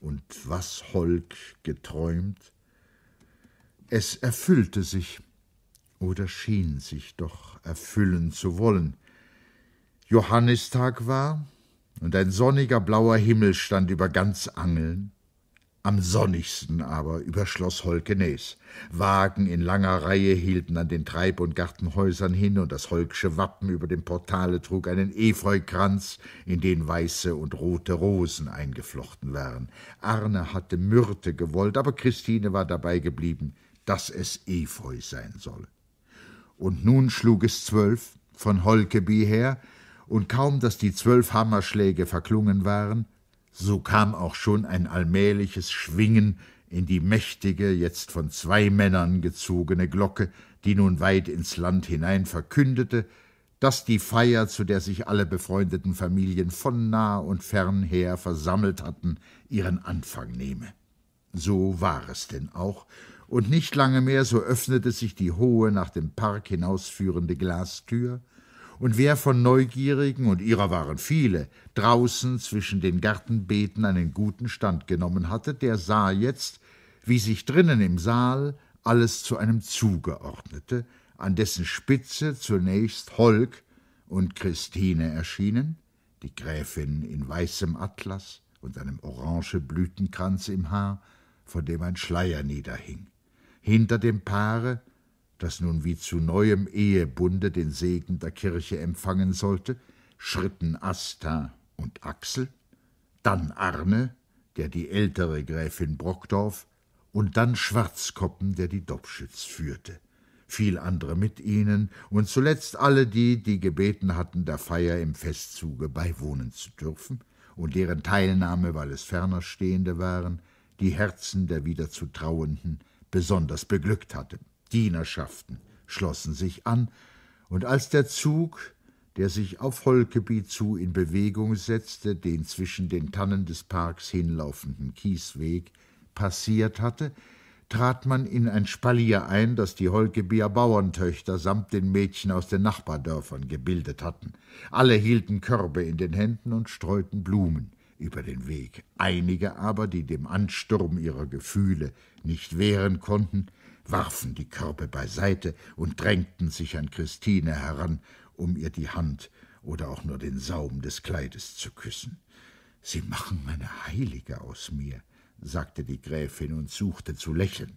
Und was Holk geträumt, es erfüllte sich, oder schien sich doch erfüllen zu wollen. Johannistag war, und ein sonniger blauer Himmel stand über ganz Angeln, am sonnigsten aber über Schloss Holkenes. Wagen in langer Reihe hielten an den Treib- und Gartenhäusern hin, und das Holksche Wappen über dem Portale trug einen Efeukranz, in den weiße und rote Rosen eingeflochten waren. Arne hatte Myrte gewollt, aber Christine war dabei geblieben, dass es Efeu sein solle. Und nun schlug es zwölf, von Holkeby her, und kaum, dass die zwölf Hammerschläge verklungen waren, so kam auch schon ein allmähliches Schwingen in die mächtige, jetzt von zwei Männern gezogene Glocke, die nun weit ins Land hinein verkündete, dass die Feier, zu der sich alle befreundeten Familien von nah und fern her versammelt hatten, ihren Anfang nehme. So war es denn auch, und nicht lange mehr, so öffnete sich die hohe, nach dem Park hinausführende Glastür, und wer von Neugierigen, und ihrer waren viele, draußen zwischen den Gartenbeeten einen guten Stand genommen hatte, der sah jetzt, wie sich drinnen im Saal alles zu einem Zuge ordnete, an dessen Spitze zunächst Holk und Christine erschienen, die Gräfin in weißem Atlas und einem orange Blütenkranz im Haar, von dem ein Schleier niederhing. Hinter dem Paare das nun wie zu neuem Ehebunde den Segen der Kirche empfangen sollte, schritten Asta und Axel, dann Arne, der die ältere Gräfin Brockdorf, und dann Schwarzkoppen, der die Dobschütz führte, viel andere mit ihnen und zuletzt alle die, die gebeten hatten, der Feier im Festzuge beiwohnen zu dürfen und deren Teilnahme, weil es ferner Stehende waren, die Herzen der wieder zu Trauenden besonders beglückt hatte. Dienerschaften schlossen sich an, und als der Zug, der sich auf Holkeby zu in Bewegung setzte, den zwischen den Tannen des Parks hinlaufenden Kiesweg passiert hatte, trat man in ein Spalier ein, das die Holkebier Bauerntöchter samt den Mädchen aus den Nachbardörfern gebildet hatten. Alle hielten Körbe in den Händen und streuten Blumen über den Weg. Einige aber, die dem Ansturm ihrer Gefühle nicht wehren konnten, warfen die Körbe beiseite und drängten sich an Christine heran, um ihr die Hand oder auch nur den Saum des Kleides zu küssen. Sie machen meine Heilige aus mir, sagte die Gräfin und suchte zu lächeln.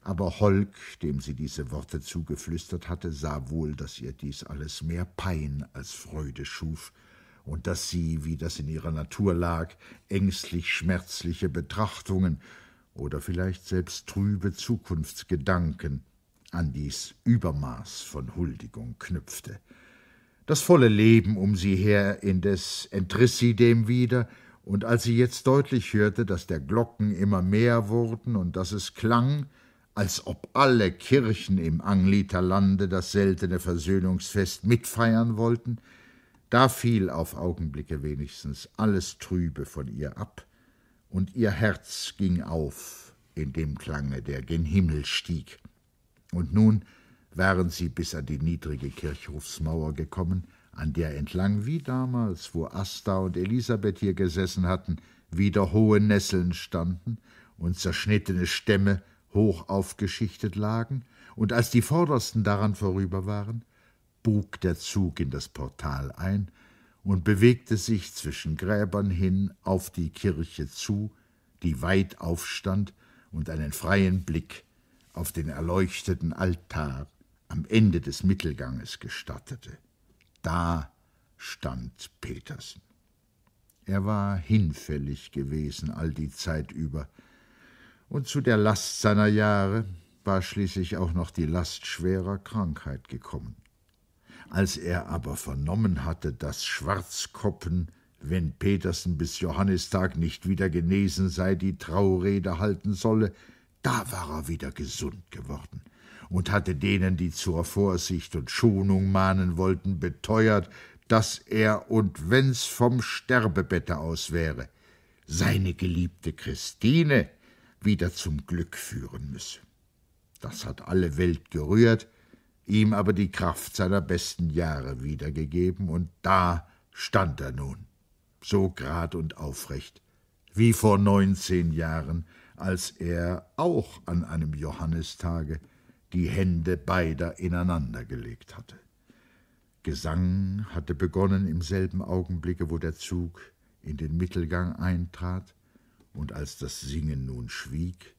Aber Holk, dem sie diese Worte zugeflüstert hatte, sah wohl, dass ihr dies alles mehr Pein als Freude schuf, und dass sie, wie das in ihrer Natur lag, ängstlich schmerzliche Betrachtungen oder vielleicht selbst trübe Zukunftsgedanken an dies Übermaß von Huldigung knüpfte. Das volle Leben um sie her indes entriß sie dem wieder, und als sie jetzt deutlich hörte, dass der Glocken immer mehr wurden und dass es klang, als ob alle Kirchen im Angliterlande das seltene Versöhnungsfest mitfeiern wollten, da fiel auf Augenblicke wenigstens alles Trübe von ihr ab, und ihr Herz ging auf in dem Klange, der gen Himmel stieg. Und nun waren sie bis an die niedrige Kirchhofsmauer gekommen, an der entlang wie damals, wo Asta und Elisabeth hier gesessen hatten, wieder hohe Nesseln standen und zerschnittene Stämme hoch aufgeschichtet lagen, und als die vordersten daran vorüber waren, bog der Zug in das Portal ein und bewegte sich zwischen Gräbern hin auf die Kirche zu, die weit aufstand und einen freien Blick auf den erleuchteten Altar am Ende des Mittelganges gestattete. Da stand Petersen. Er war hinfällig gewesen all die Zeit über, und zu der Last seiner Jahre war schließlich auch noch die Last schwerer Krankheit gekommen. Als er aber vernommen hatte, dass Schwarzkoppen, wenn Petersen bis Johannistag nicht wieder genesen sei, die Traurede halten solle, da war er wieder gesund geworden und hatte denen, die zur Vorsicht und Schonung mahnen wollten, beteuert, dass er, und wenn's vom Sterbebette aus wäre, seine geliebte Christine wieder zum Glück führen müsse. Das hat alle Welt gerührt, ihm aber die Kraft seiner besten Jahre wiedergegeben, und da stand er nun, so grad und aufrecht, wie vor neunzehn Jahren, als er auch an einem Johannistage die Hände beider ineinander gelegt hatte. Gesang hatte begonnen im selben Augenblicke, wo der Zug in den Mittelgang eintrat, und als das Singen nun schwieg,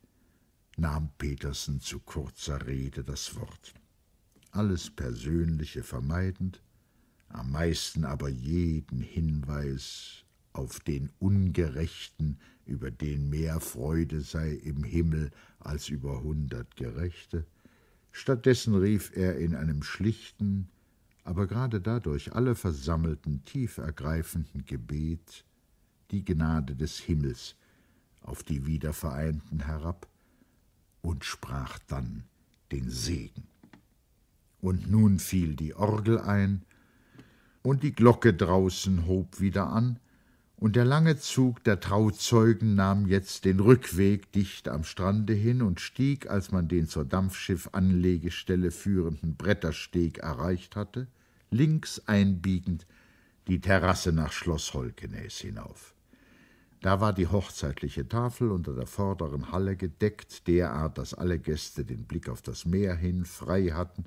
nahm Petersen zu kurzer Rede das Wort. Alles Persönliche vermeidend, am meisten aber jeden Hinweis auf den Ungerechten, über den mehr Freude sei im Himmel als über hundert Gerechte. Stattdessen rief er in einem schlichten, aber gerade dadurch alle Versammelten tief ergreifenden Gebet die Gnade des Himmels auf die Wiedervereinten herab und sprach dann den Segen. Und nun fiel die Orgel ein, und die Glocke draußen hob wieder an, und der lange Zug der Trauzeugen nahm jetzt den Rückweg dicht am Strande hin und stieg, als man den zur Dampfschiffanlegestelle führenden Brettersteg erreicht hatte, links einbiegend die Terrasse nach Schloss Holkenäs hinauf. Da war die hochzeitliche Tafel unter der vorderen Halle gedeckt, derart, dass alle Gäste den Blick auf das Meer hin frei hatten,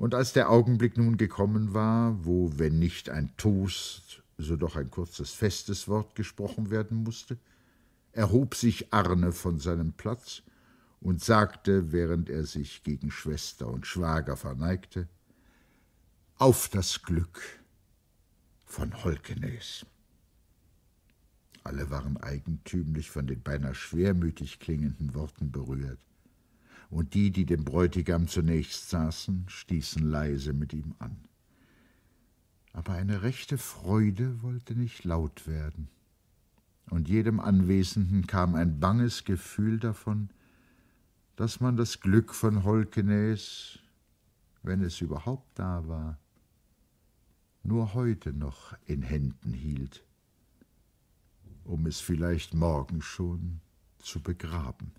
und als der Augenblick nun gekommen war, wo, wenn nicht ein Toast, so doch ein kurzes festes Wort gesprochen werden musste, erhob sich Arne von seinem Platz und sagte, während er sich gegen Schwester und Schwager verneigte, Auf das Glück von Holkenes. Alle waren eigentümlich von den beinahe schwermütig klingenden Worten berührt und die, die dem Bräutigam zunächst saßen, stießen leise mit ihm an. Aber eine rechte Freude wollte nicht laut werden, und jedem Anwesenden kam ein banges Gefühl davon, dass man das Glück von Holkenes, wenn es überhaupt da war, nur heute noch in Händen hielt, um es vielleicht morgen schon zu begraben.